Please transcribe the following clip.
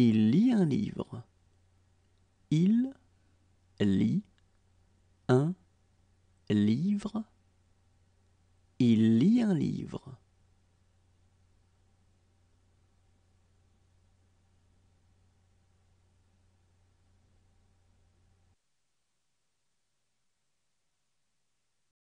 Il lit un livre. Il lit un livre. Il lit un livre.